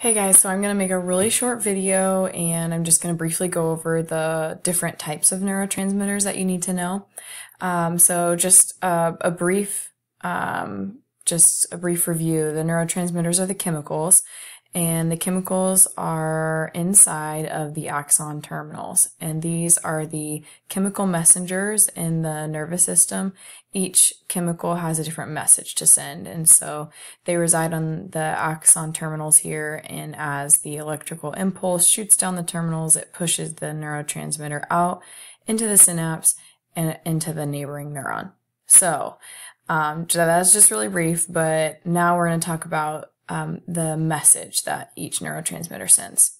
Hey guys, so I'm going to make a really short video and I'm just going to briefly go over the different types of neurotransmitters that you need to know. Um, so just uh, a brief, um, just a brief review. The neurotransmitters are the chemicals and the chemicals are inside of the axon terminals. And these are the chemical messengers in the nervous system. Each chemical has a different message to send. And so they reside on the axon terminals here. And as the electrical impulse shoots down the terminals, it pushes the neurotransmitter out into the synapse and into the neighboring neuron. So, um, that's just really brief, but now we're going to talk about um, the message that each neurotransmitter sends.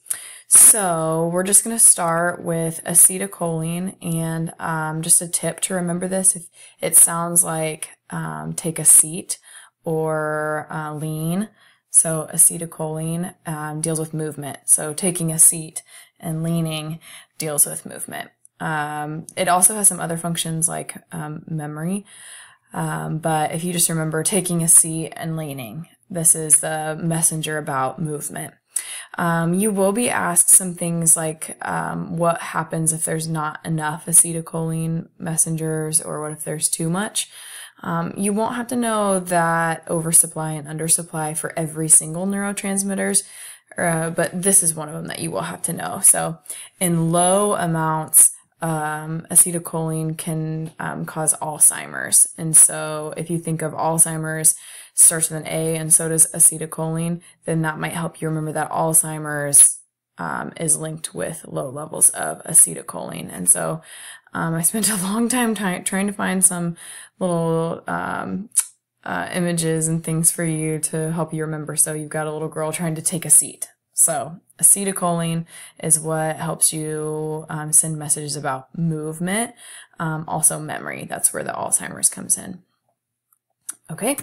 So we're just going to start with acetylcholine and um, just a tip to remember this if it sounds like um, take a seat or uh, lean. So acetylcholine um, deals with movement. So taking a seat and leaning deals with movement. Um, it also has some other functions like um, memory. Um, but if you just remember taking a seat and leaning, this is the messenger about movement. Um, you will be asked some things like um, what happens if there's not enough acetylcholine messengers or what if there's too much. Um, you won't have to know that oversupply and undersupply for every single neurotransmitters, uh, but this is one of them that you will have to know. So in low amounts, um, acetylcholine can um, cause Alzheimer's. And so if you think of Alzheimer's, starts with an A and so does acetylcholine, then that might help you remember that Alzheimer's um, is linked with low levels of acetylcholine. And so um, I spent a long time trying to find some little um, uh, images and things for you to help you remember. So you've got a little girl trying to take a seat. So acetylcholine is what helps you um, send messages about movement, um, also memory. That's where the Alzheimer's comes in. Okay.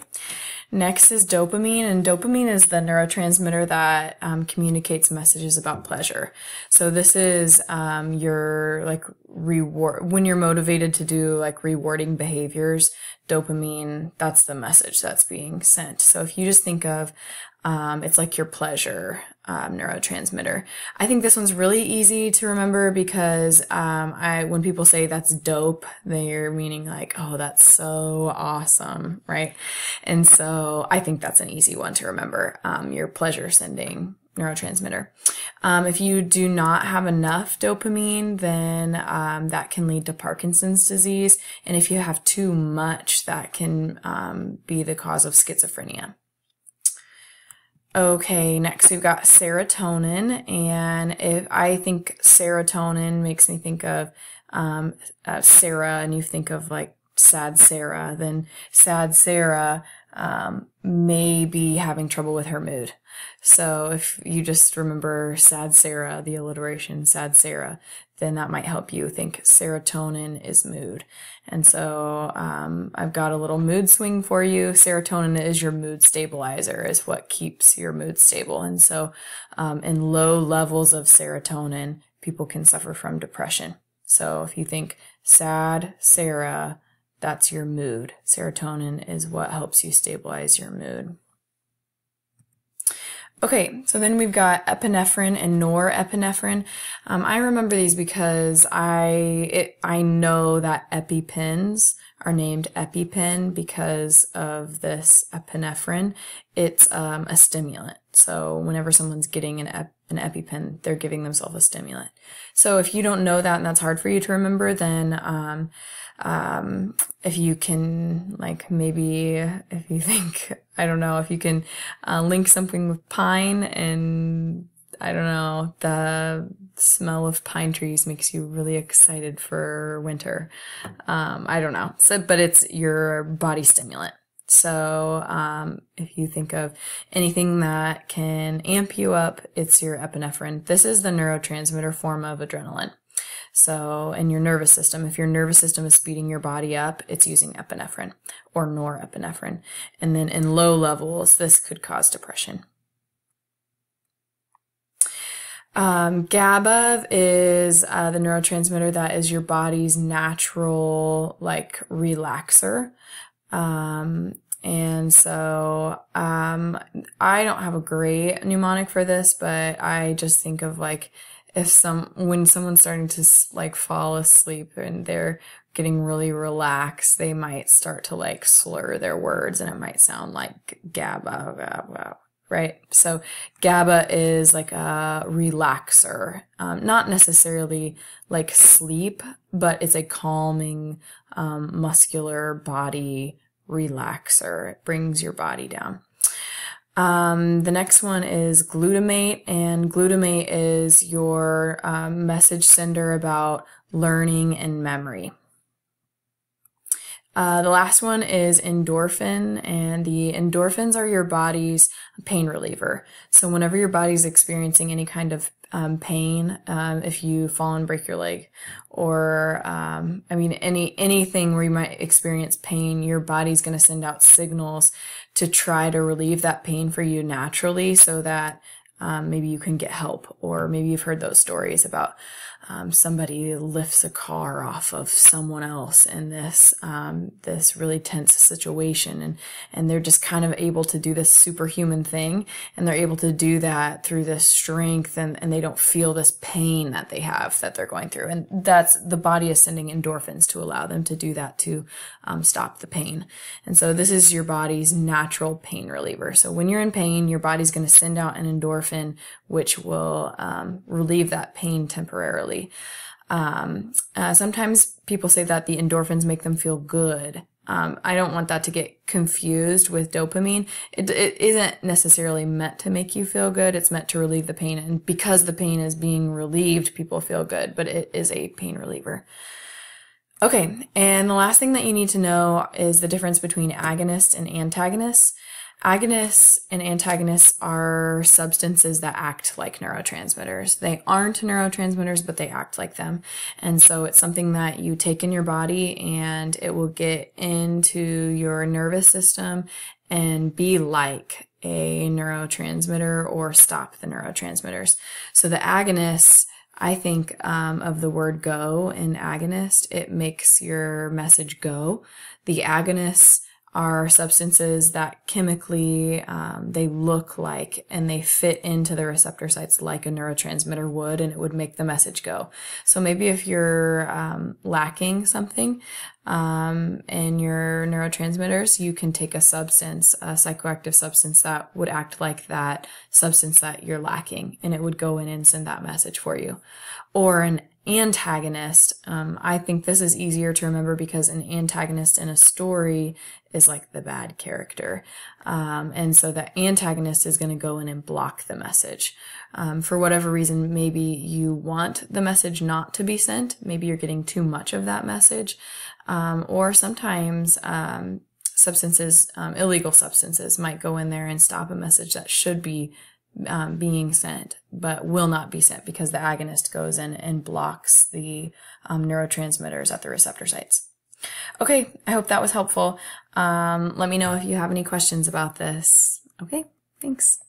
Next is dopamine, and dopamine is the neurotransmitter that um, communicates messages about pleasure. So this is um, your like reward when you're motivated to do like rewarding behaviors. Dopamine, that's the message that's being sent. So if you just think of um, it's like your pleasure um, neurotransmitter. I think this one's really easy to remember because um, I when people say that's dope, they're meaning like, oh, that's so awesome, right? And so I think that's an easy one to remember. Um, your pleasure sending neurotransmitter. Um, if you do not have enough dopamine, then um, that can lead to Parkinson's disease. And if you have too much, that can um, be the cause of schizophrenia. Okay, next we've got serotonin, and if I think serotonin makes me think of um, uh, Sarah, and you think of like sad Sarah, then sad Sarah um, may be having trouble with her mood. So if you just remember sad Sarah, the alliteration sad Sarah, then that might help you think serotonin is mood. And so um, I've got a little mood swing for you. Serotonin is your mood stabilizer, is what keeps your mood stable. And so um, in low levels of serotonin, people can suffer from depression. So if you think sad Sarah, that's your mood. Serotonin is what helps you stabilize your mood. Okay, so then we've got epinephrine and norepinephrine. Um, I remember these because I it, I know that EpiPens are named EpiPen because of this epinephrine. It's um, a stimulant. So whenever someone's getting an, ep- an EpiPen, they're giving themselves a stimulant. So if you don't know that and that's hard for you to remember, then um, um, if you can, like maybe if you think, I don't know, if you can uh, link something with pine and I don't know, the smell of pine trees makes you really excited for winter. Um, I don't know. So, but it's your body stimulant. So, um, if you think of anything that can amp you up, it's your epinephrine. This is the neurotransmitter form of adrenaline. So, in your nervous system, if your nervous system is speeding your body up, it's using epinephrine or norepinephrine. And then in low levels, this could cause depression. Um, GABA is uh, the neurotransmitter that is your body's natural like relaxer. Um, and so um, I don't have a great mnemonic for this, but I just think of like if some when someone's starting to like fall asleep and they're getting really relaxed, they might start to like slur their words, and it might sound like GABA, GABA, right? So GABA is like a relaxer, um, not necessarily like sleep, but it's a calming, um, muscular body relaxer. It brings your body down. Um, the next one is glutamate, and glutamate is your um, message sender about learning and memory. Uh, the last one is endorphin, and the endorphins are your body's pain reliever. So whenever your body's experiencing any kind of um, pain, um, if you fall and break your leg, or um, I mean any anything where you might experience pain, your body's going to send out signals to try to relieve that pain for you naturally, so that um, maybe you can get help, or maybe you've heard those stories about um, somebody lifts a car off of someone else in this um, this really tense situation, and and they're just kind of able to do this superhuman thing, and they're able to do that through this strength, and and they don't feel this pain that they have that they're going through, and that's the body is sending endorphins to allow them to do that to um, stop the pain, and so this is your body's natural pain reliever. So when you're in pain, your body's going to send out an endorphin, which will um, relieve that pain temporarily um, uh, sometimes people say that the endorphins make them feel good. Um, I don't want that to get confused with dopamine. It, it isn't necessarily meant to make you feel good. It's meant to relieve the pain. And because the pain is being relieved, people feel good, but it is a pain reliever. Okay. And the last thing that you need to know is the difference between agonists and antagonists. Agonists and antagonists are substances that act like neurotransmitters. They aren't neurotransmitters, but they act like them. And so it's something that you take in your body and it will get into your nervous system and be like a neurotransmitter or stop the neurotransmitters. So the agonists, I think um, of the word go in agonist, it makes your message go. The agonists are substances that chemically um, they look like and they fit into the receptor sites like a neurotransmitter would and it would make the message go. So maybe if you're um, lacking something um, in your neurotransmitters you can take a substance a psychoactive substance that would act like that substance that you're lacking and it would go in and send that message for you. Or an antagonist. Um, I think this is easier to remember because an antagonist in a story is like the bad character. Um, and so the antagonist is going to go in and block the message. Um, for whatever reason, maybe you want the message not to be sent. Maybe you're getting too much of that message. Um, or sometimes, um, substances, um, illegal substances might go in there and stop a message that should be um, being sent, but will not be sent because the agonist goes in and blocks the um, neurotransmitters at the receptor sites. Okay, I hope that was helpful. Um, let me know if you have any questions about this. Okay, thanks.